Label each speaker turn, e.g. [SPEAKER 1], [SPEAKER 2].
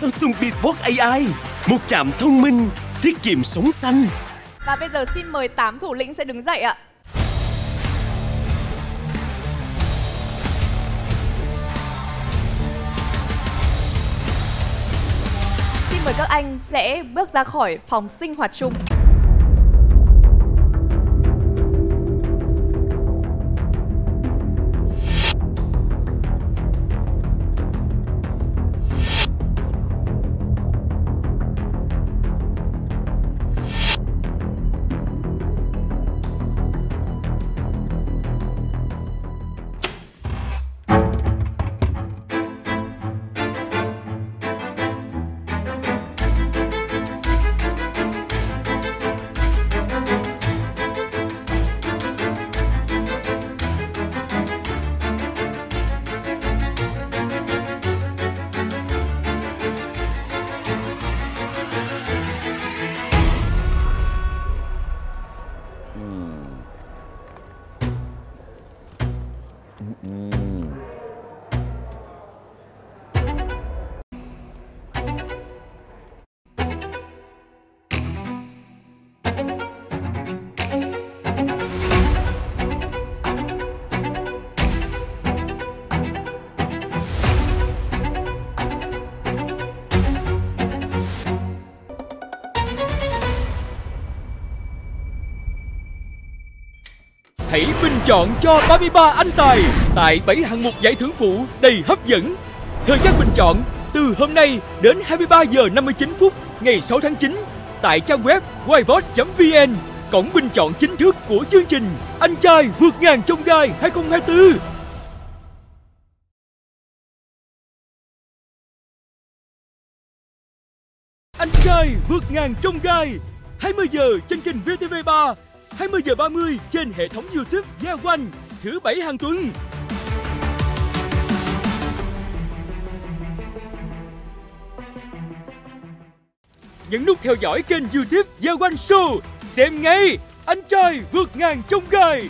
[SPEAKER 1] Samsung Bizbox AI, một chạm thông minh tiết kiệm sống xanh.
[SPEAKER 2] Và bây giờ xin mời tám thủ lĩnh sẽ đứng dậy ạ. Xin mời các anh sẽ bước ra khỏi phòng sinh hoạt chung. Mm-mm.
[SPEAKER 3] Hãy bình chọn cho 33 anh tài tại 7 hạng mục giải thưởng phụ đầy hấp dẫn. Thời gian bình chọn từ hôm nay đến 23 giờ 59 phút ngày 6 tháng 9 tại trang web whiteboard.vn, cổng bình chọn chính thức của chương trình Anh trai vượt ngàn trong gai 2024. Anh trai vượt ngàn trong gai 20 giờ trên kênh VTV3 20 giờ 30 trên hệ thống YouTube Gia Quanh thứ bảy hàng tuần. Nhấn nút theo dõi kênh YouTube Gia Quanh Show, xem ngay, anh trai vượt ngàn trong gai